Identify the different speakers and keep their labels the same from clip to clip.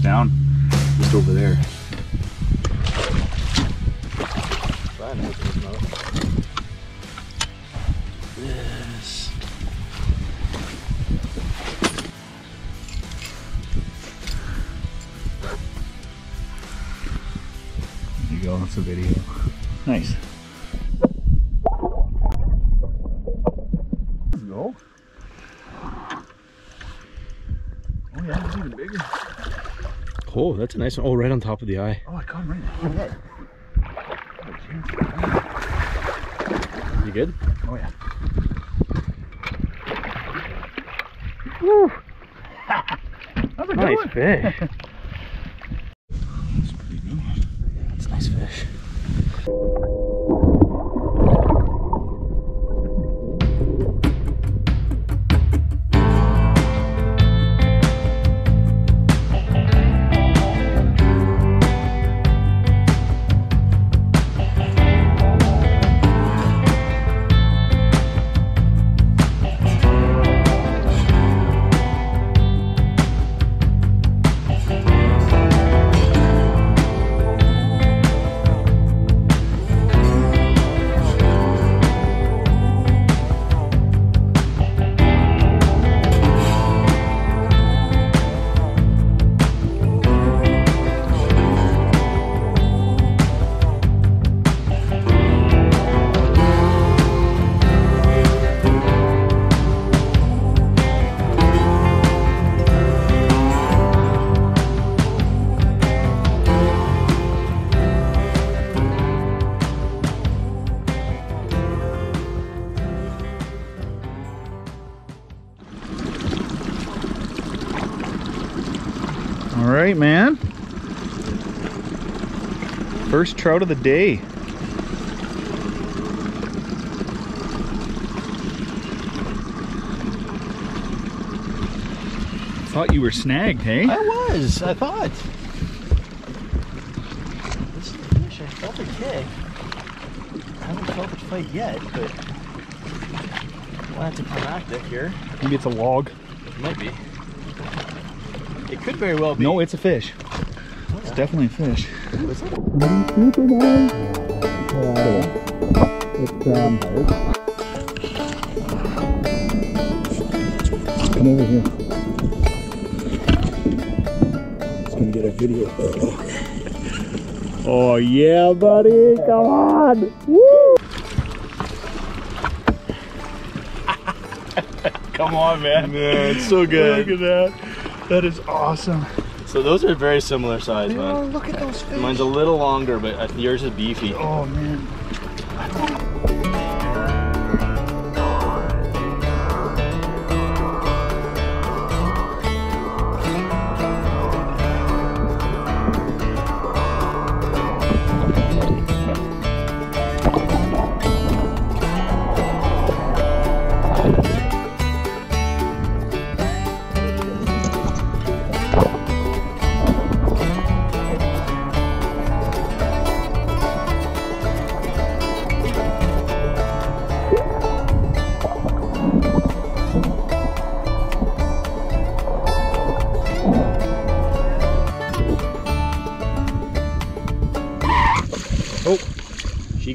Speaker 1: down just over there.
Speaker 2: Yes.
Speaker 1: There you go, that's a video. Nice. Go. Oh yeah, it's even bigger.
Speaker 2: Oh, that's a nice one. Oh, right on top of the eye.
Speaker 1: Oh, I caught him right there.
Speaker 2: You good?
Speaker 1: Oh yeah. That's a good
Speaker 2: Nice
Speaker 1: one.
Speaker 2: fish.
Speaker 1: That's pretty good.
Speaker 2: That's a nice fish.
Speaker 1: All right, man. First trout of the day. Thought you were snagged, hey?
Speaker 2: I was, I thought. This is the fish. I felt a kick. I haven't felt it fight yet, but we'll have to climactic here.
Speaker 1: Maybe it's a log.
Speaker 2: It might be. It could very well be.
Speaker 1: No, it's a fish. It's definitely a fish. Come over here. Just gonna get a video. Oh yeah, buddy! Come on! Woo! Come on, man!
Speaker 2: Man, it's so good.
Speaker 1: Look at that. That is awesome.
Speaker 2: So those are very similar size,
Speaker 1: Oh,
Speaker 2: man.
Speaker 1: look at those fish.
Speaker 2: Mine's a little longer, but yours is beefy.
Speaker 1: Oh man.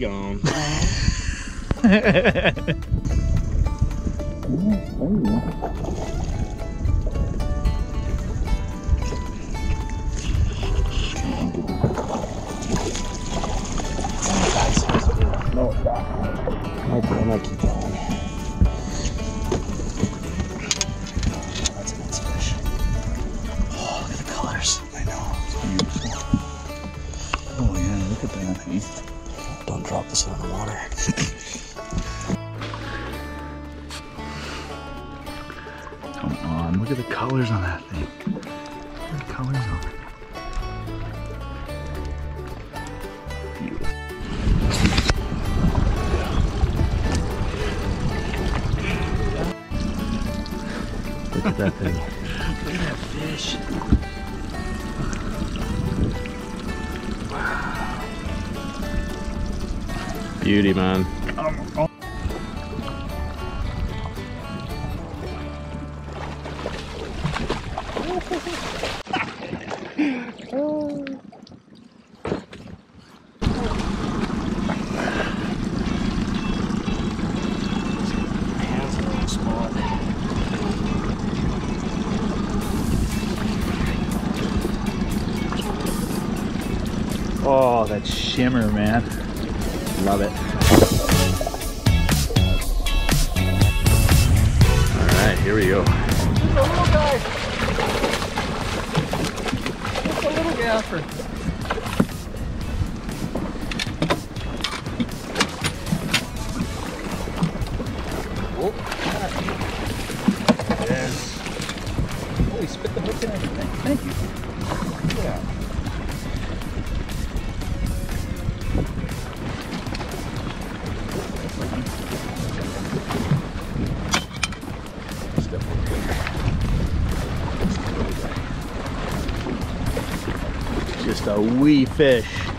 Speaker 2: Gone.
Speaker 1: Come on, look at the colors on that thing. Look at the colors on it.
Speaker 2: Look at that thing.
Speaker 1: Look at that fish.
Speaker 2: Beauty, man.
Speaker 1: Um, oh. Oh, that shimmer, man. Love it. All right, here we go.
Speaker 2: Just a little guy. Just a little gaffer. Oh,
Speaker 1: Yes. Oh, he spit the hook in it. Thank you. Just a wee fish.